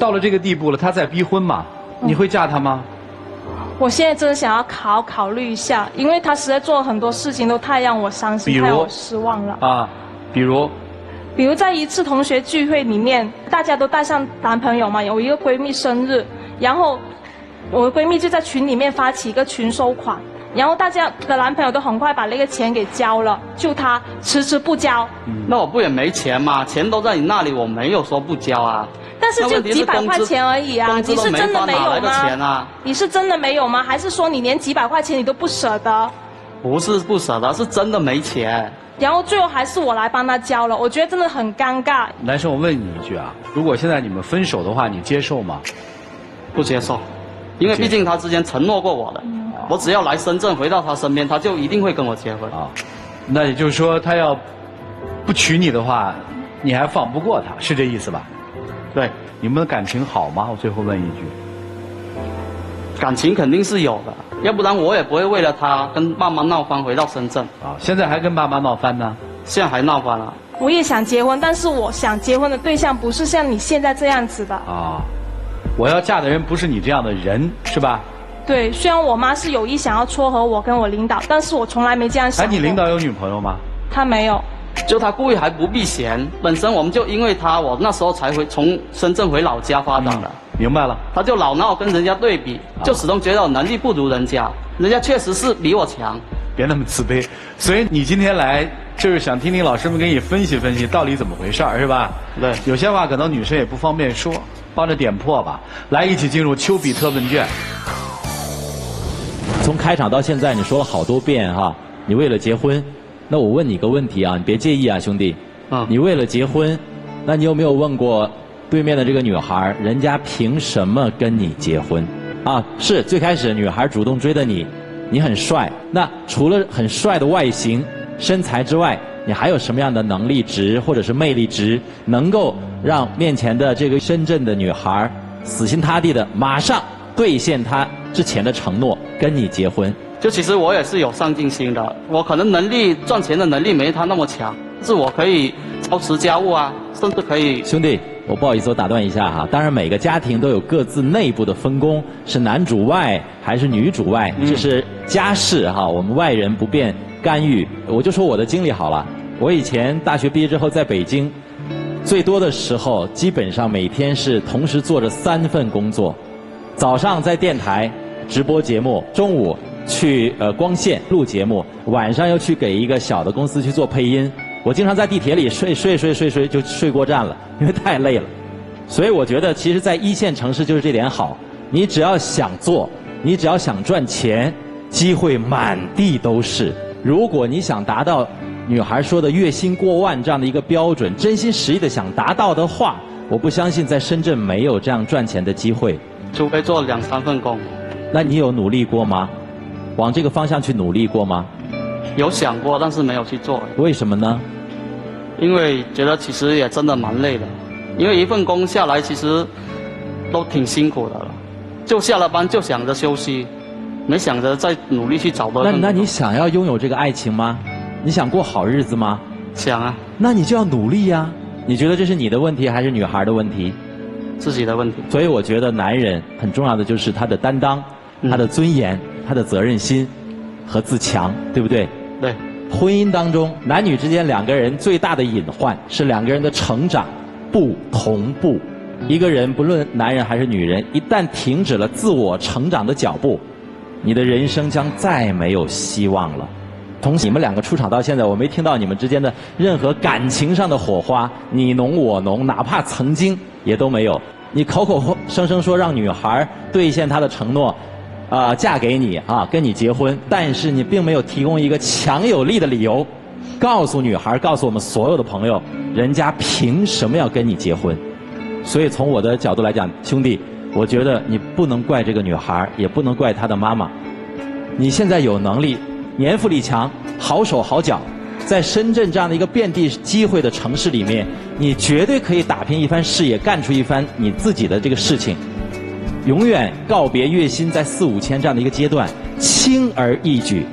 到了这个地步了，他在逼婚嘛，你会嫁他吗？我现在真的想要考考虑一下，因为他实在做了很多事情都太让我伤心，太让我失望了。啊，比如比如在一次同学聚会里面，大家都带上男朋友嘛，有一个闺蜜生日，然后我的闺蜜就在群里面发起一个群收款，然后大家的男朋友都很快把那个钱给交了，就他迟迟不交。那我不也没钱吗？钱都在你那里，我没有说不交啊。但是就几百块钱而已啊，你是真的没有吗？啊你是真的没有吗？还是说你连几百块钱你都不舍得？不是不舍得，是真的没钱。然后最后还是我来帮他交了，我觉得真的很尴尬。男生，我问你一句啊，如果现在你们分手的话，你接受吗？不接受，因为毕竟他之前承诺过我的，嗯我只要来深圳回到他身边，他就一定会跟我结婚。啊，那也就是说，他要不娶你的话，你还放不过他，是这意思吧？对，你们的感情好吗？我最后问一句。感情肯定是有的，要不然我也不会为了他跟爸妈闹翻回到深圳。啊，现在还跟爸妈闹翻呢？现在还闹翻了，我也想结婚，但是我想结婚的对象不是像你现在这样子的。啊，我要嫁的人不是你这样的人，是吧？对，虽然我妈是有意想要撮合我跟我领导，但是我从来没这样想哎，你领导有女朋友吗？他没有，就他故意还不避嫌。本身我们就因为他，我那时候才回从深圳回老家发展的。明白了。他就老闹跟人家对比，就始终觉得我能力不如人家，人家确实是比我强。别那么自卑。所以你今天来就是想听听老师们给你分析分析到底怎么回事儿，是吧？对有些话可能女生也不方便说，帮着点破吧。来，一起进入丘比特问卷。从开场到现在，你说了好多遍哈，你为了结婚，那我问你个问题啊，你别介意啊，兄弟。啊你为了结婚，那你有没有问过对面的这个女孩，人家凭什么跟你结婚？啊，是最开始女孩主动追的你，你很帅。那除了很帅的外形、身材之外，你还有什么样的能力值或者是魅力值，能够让面前的这个深圳的女孩死心塌地的马上兑现她之前的承诺，跟你结婚？就其实我也是有上进心的，我可能能力赚钱的能力没他那么强，但是我可以操持家务啊，甚至可以兄弟，我不好意思，我打断一下哈。当然，每个家庭都有各自内部的分工，是男主外还是女主外，这是家事哈，我们外人不便干预。我就说我的经历好了，我以前大学毕业之后在北京，最多的时候基本上每天是同时做着三份工作，早上在电台直播节目，中午去呃光线录节目，晚上又去给一个小的公司去做配音。我经常在地铁里睡睡睡睡睡就睡过站了，因为太累了。所以我觉得，其实，在一线城市就是这点好，你只要想做，你只要想赚钱，机会满地都是。如果你想达到女孩说的月薪过万这样的一个标准，真心实意的想达到的话，我不相信在深圳没有这样赚钱的机会。除非做两三份工。那你有努力过吗？往这个方向去努力过吗？有想过，但是没有去做，为什么呢？因为觉得其实也真的蛮累的，因为一份工下来其实都挺辛苦的了，就下了班就想着休息，没想着再努力去找工那那你想要拥有这个爱情吗？你想过好日子吗？想啊，那你就要努力呀、你觉得这是你的问题还是女孩的问题？自己的问题。所以我觉得男人很重要的就是他的担当、嗯他的尊严、他的责任心和自强，对不对？对，婚姻当中，男女之间两个人最大的隐患是两个人的成长不同步。一个人不论男人还是女人，一旦停止了自我成长的脚步，你的人生将再没有希望了。从你们两个出场到现在，我没听到你们之间的任何感情上的火花，你侬我侬，哪怕曾经也都没有。你口口声声说让女孩兑现她的承诺，啊、嫁给你啊，跟你结婚，但是你并没有提供一个强有力的理由，告诉女孩，告诉我们所有的朋友，人家凭什么要跟你结婚？所以从我的角度来讲，兄弟，我觉得你不能怪这个女孩，也不能怪她的妈妈。你现在有能力，年富力强，好手好脚，在深圳这样的一个遍地机会的城市里面，你绝对可以打拼一番事业，干出一番你自己的这个事情。永远告别月薪在四五千这样的一个阶段，轻而易举。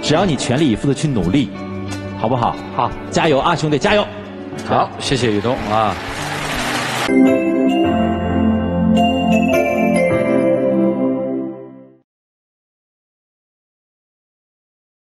只要你全力以赴的去努力，好不好？好，加油啊，兄弟，加油！好，谢谢雨东啊。